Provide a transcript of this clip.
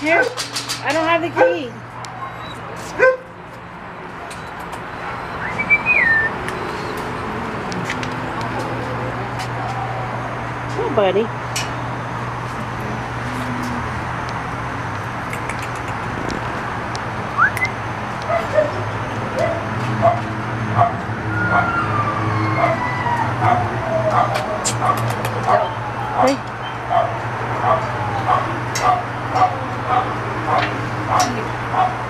Here, I don't have the key. Come on, buddy. Hey. 맛있겠다.